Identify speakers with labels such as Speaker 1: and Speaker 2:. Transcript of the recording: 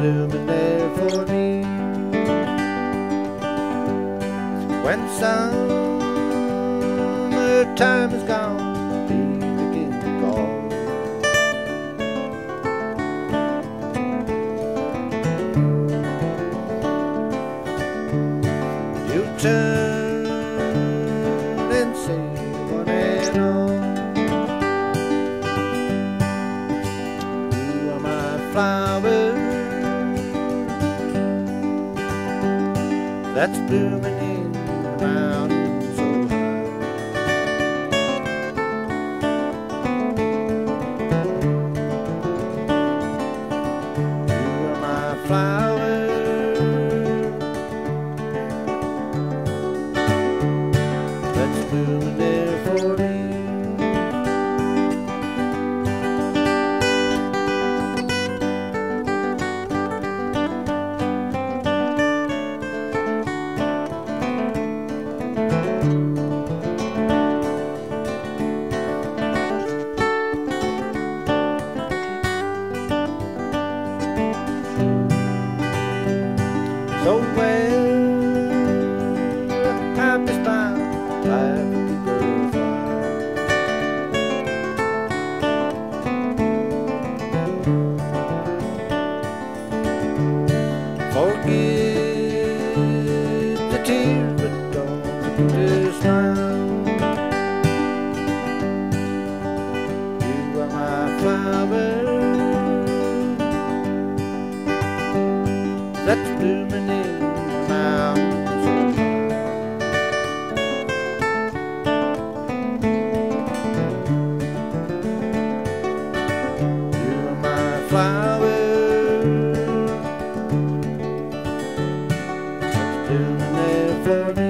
Speaker 1: blooming there for me. When summer time is gone, these begin to fall. You turn and say one and all. You are my flower. That's blooming in the mountains So when that's blooming in the mountains. You are my flower that's blooming there for me.